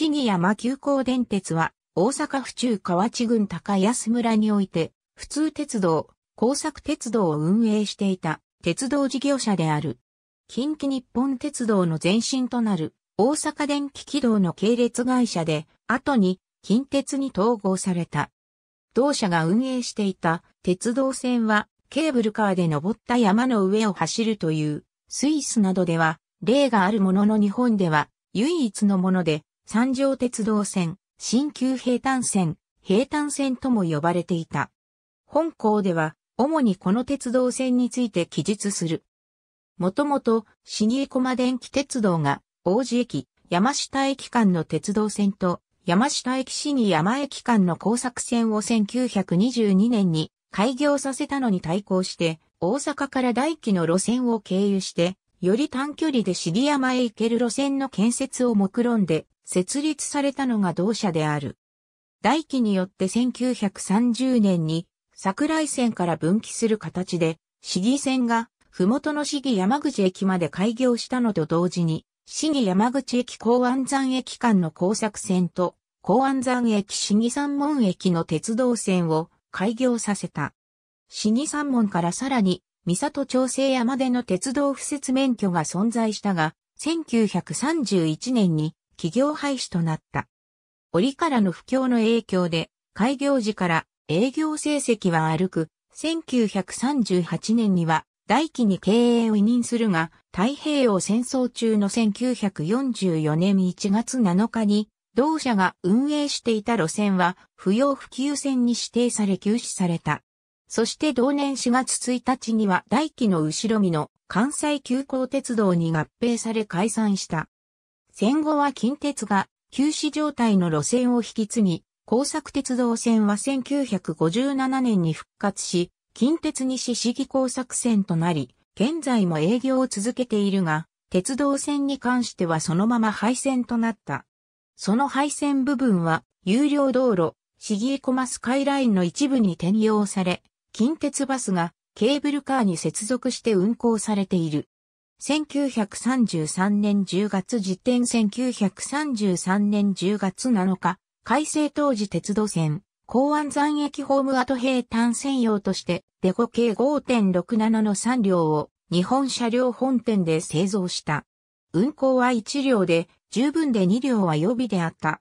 市議山急行電鉄は、大阪府中河内郡高安村において、普通鉄道、工作鉄道を運営していた鉄道事業者である。近畿日本鉄道の前身となる大阪電気軌道の系列会社で、後に近鉄に統合された。同社が運営していた鉄道線はケーブルカーで登った山の上を走るというスイスなどでは例があるものの日本では唯一のもので三条鉄道線、新旧平坦線、平坦線とも呼ばれていた。本校では主にこの鉄道線について記述する。もともと、シニエコマ電気鉄道が王子駅、山下駅間の鉄道線と、山下駅市に山駅間の工作線を1922年に開業させたのに対抗して、大阪から大気の路線を経由して、より短距離で杉山へ行ける路線の建設を目論んで設立されたのが同社である。大気によって1930年に桜井線から分岐する形で、市議線が、ふもとの市議山口駅まで開業したのと同時に、市議山口駅高安山駅間の工作線と、高安山駅市議三門駅の鉄道線を開業させた。市議三門からさらに、三里調整山での鉄道敷設免許が存在したが、1931年に企業廃止となった。折からの不況の影響で、開業時から営業成績は歩く、1938年には大気に経営を委任するが、太平洋戦争中の1944年1月7日に、同社が運営していた路線は不要不急線に指定され休止された。そして同年4月1日には大気の後ろ身の関西急行鉄道に合併され解散した。戦後は近鉄が休止状態の路線を引き継ぎ、工作鉄道線は1957年に復活し、近鉄西市議工作線となり、現在も営業を続けているが、鉄道線に関してはそのまま廃線となった。その廃線部分は、有料道路、市議コマスカイラインの一部に転用され、近鉄バスがケーブルカーに接続して運行されている。1933年10月時点1933年10月7日、改正当時鉄道線、公安山駅ホーム跡平坦専用として、デコ計5.67の3両を日本車両本店で製造した。運行は1両で、十分で2両は予備であった。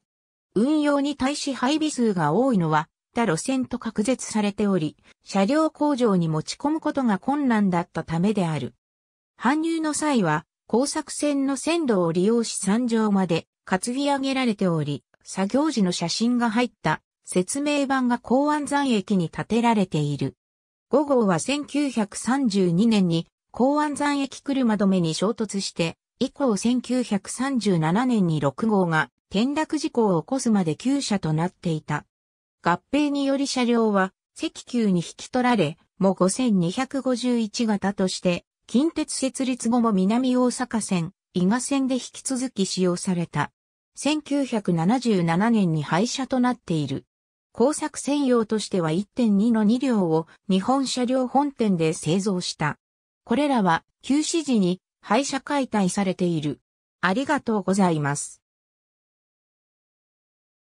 運用に対し配備数が多いのは、他路線と隔絶されており、車両工場に持ち込むことが困難だったためである。搬入の際は、工作線の線路を利用し山上まで担ぎ上げられており、作業時の写真が入った説明板が公安山駅に建てられている。5号は1932年に公安山駅車止めに衝突して、以降1937年に6号が転落事故を起こすまで9車となっていた。合併により車両は石級に引き取られ、も5251型として、近鉄設立後も南大阪線、伊賀線で引き続き使用された。1977年に廃車となっている。工作専用としては1.2の2両を日本車両本店で製造した。これらは休止時に廃車解体されている。ありがとうございます。